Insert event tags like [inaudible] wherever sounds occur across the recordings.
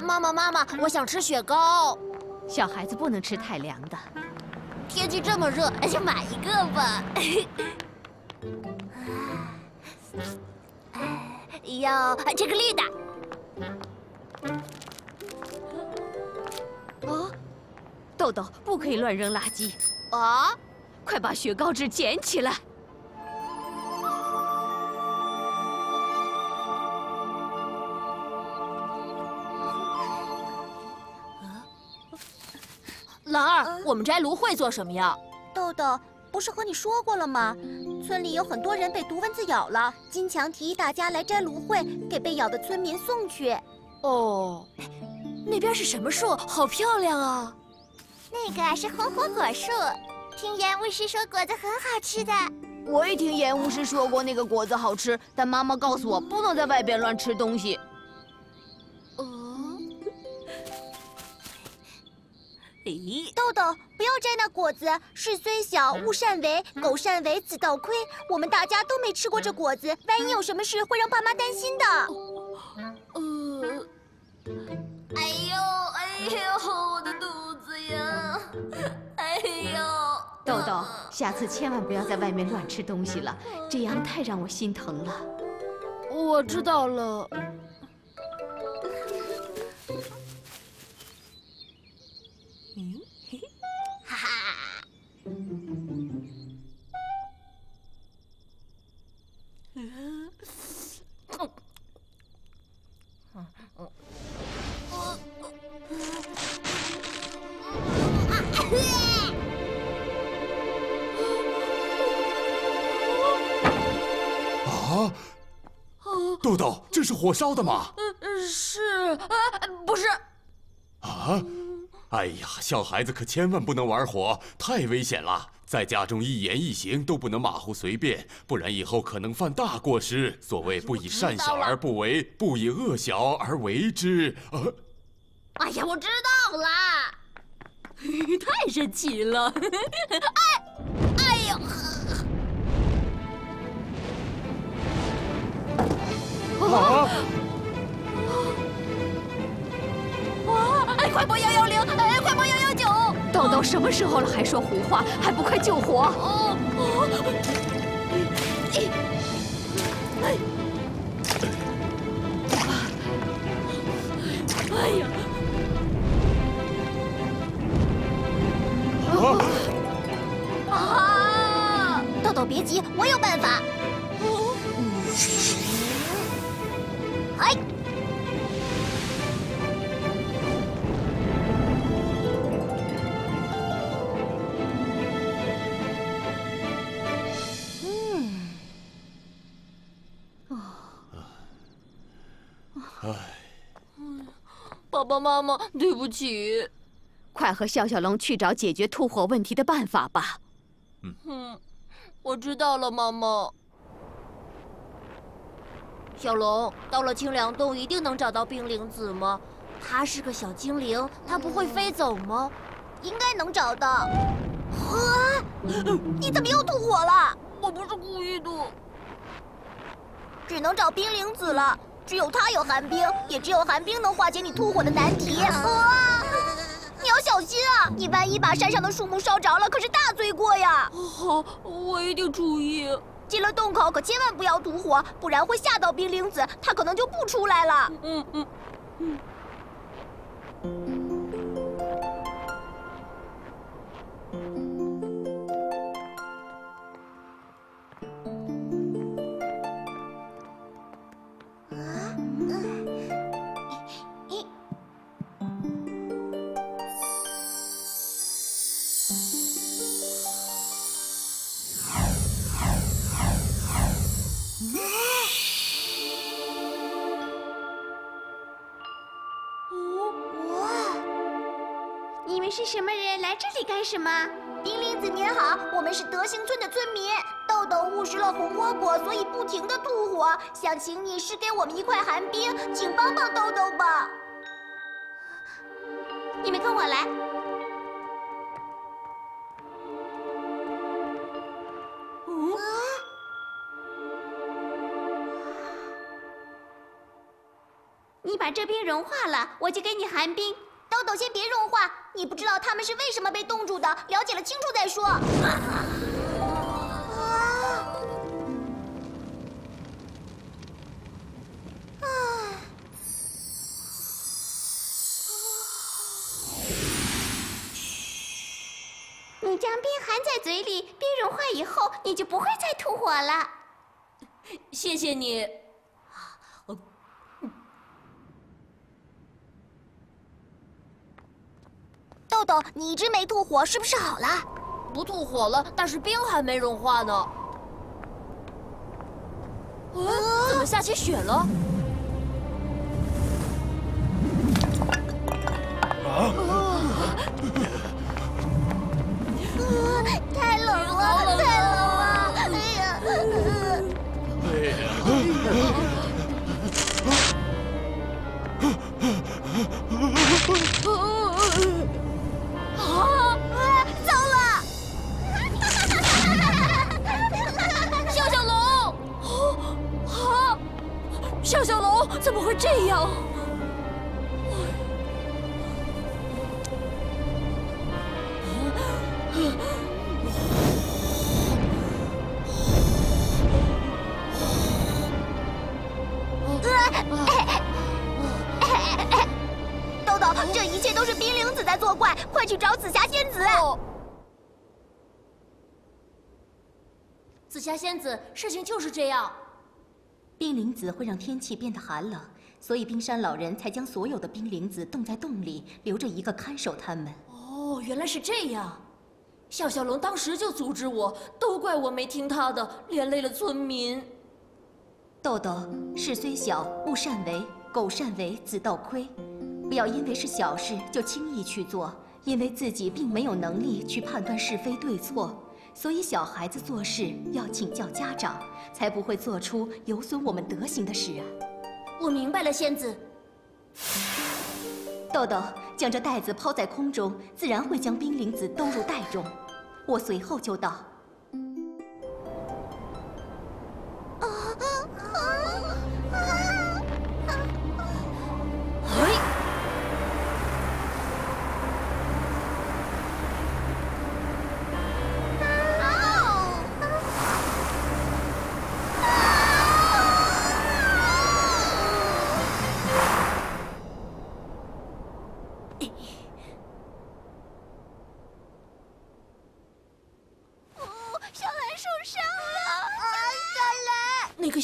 妈妈，妈妈，我想吃雪糕。小孩子不能吃太凉的。天气这么热，就买一个吧。要这个绿的。啊，豆豆，不可以乱扔垃圾。啊，快把雪糕纸捡起来。兰儿，我们摘芦荟做什么呀？豆豆，不是和你说过了吗？村里有很多人被毒蚊子咬了，金强提议大家来摘芦荟，给被咬的村民送去。哦，那边是什么树？好漂亮啊！那个是红火果树，听盐巫师说果子很好吃的。我也听盐巫师说过那个果子好吃，但妈妈告诉我不能在外边乱吃东西。豆豆，不要摘那果子，事虽小，勿擅为，狗擅为，子道亏。我们大家都没吃过这果子，万一有什么事，会让爸妈担心的。呃，哎呦，哎呦，我的肚子呀！哎呦，豆豆，下次千万不要在外面乱吃东西了，这样太让我心疼了。我知道了。啊！豆豆，这是火烧的吗？是啊，不是。啊！哎呀，小孩子可千万不能玩火，太危险了。在家中一言一行都不能马虎随便，不然以后可能犯大过失。所谓不以善小而不为，不以恶小而为之。啊！哎呀，我知道了。太神奇了！哎，哎呦！啊！啊！哎，快拨幺幺！到什么时候了还说胡话？还不快救火！哦哦！哎！哎呀！啊！豆豆别急，我有办法。哎。爸爸妈妈，对不起。快和笑笑龙去找解决吐火问题的办法吧。嗯，我知道了，妈妈。小龙，到了清凉洞一定能找到冰灵子吗？它是个小精灵，它不会飞走吗？应该能找到。啊！你怎么又吐火了？我不是故意的。只能找冰灵子了，只有它有寒冰，也只有寒冰能化解你吐火的难题。啊！你要小心啊！你万一把山上的树木烧着了，可是大罪过呀！好，我一定注意。进了洞口可千万不要吐火，不然会吓到冰灵子，他可能就不出来了。嗯嗯嗯。你们是什么人？来这里干什么？冰灵子您好，我们是德兴村的村民。豆豆误食了红火果，所以不停的吐火，想请你施给我们一块寒冰，请帮帮豆豆吧。你们跟我来。你把这冰融化了，我就给你寒冰。豆豆，先别融化，你不知道他们是为什么被冻住的，了解了清楚再说。你将冰含在嘴里，冰融化以后，你就不会再吐火了。谢谢你。你一直没吐火，是不是好了？不吐火了，但是冰还没融化呢。怎么下起雪了？太这样？豆豆，这一切都是冰灵子在作怪，快去找紫霞仙子！紫霞仙子，事情就是这样。冰灵子会让天气变得寒冷，所以冰山老人才将所有的冰灵子冻在洞里，留着一个看守他们。哦，原来是这样。小小龙当时就阻止我，都怪我没听他的，连累了村民。豆豆，事虽小，勿擅为；苟擅为，子道亏。不要因为是小事就轻易去做，因为自己并没有能力去判断是非对错。所以小孩子做事要请教家长，才不会做出有损我们德行的事啊。我明白了，仙子。豆豆将这袋子抛在空中，自然会将冰灵子兜入袋中。我随后就到。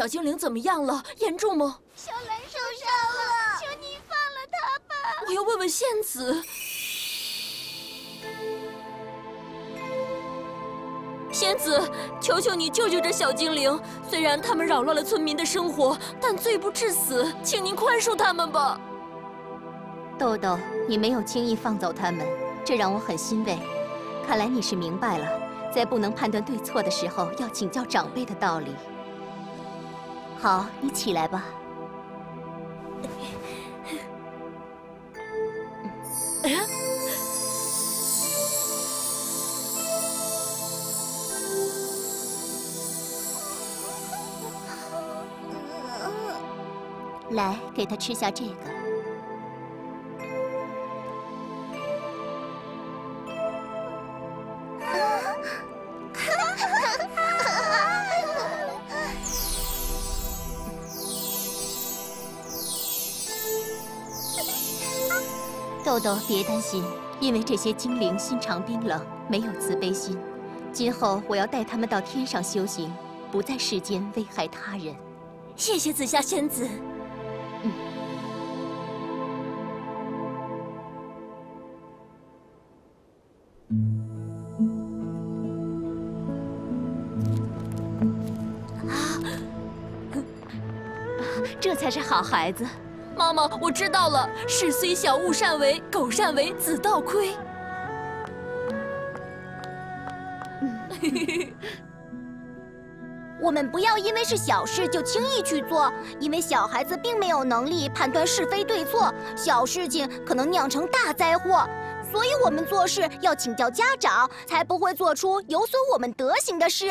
小精灵怎么样了？严重吗？小兰受伤了！求你放了她吧！我要问问仙子。仙子，求求你救救这小精灵！虽然他们扰乱了村民的生活，但罪不至死，请您宽恕他们吧。豆豆，你没有轻易放走他们，这让我很欣慰。看来你是明白了，在不能判断对错的时候，要请教长辈的道理。好，你起来吧。来，给他吃下这个。豆豆，别担心，因为这些精灵心肠冰冷，没有慈悲心。今后我要带他们到天上修行，不在世间危害他人。谢谢紫霞仙子。啊 [laughs] 这才是好孩子。妈妈，我知道了，事虽小，勿擅为；苟擅为，子道亏。[laughs] 我们不要因为是小事就轻易去做，因为小孩子并没有能力判断是非对错，小事情可能酿成大灾祸，所以我们做事要请教家长，才不会做出有损我们德行的事。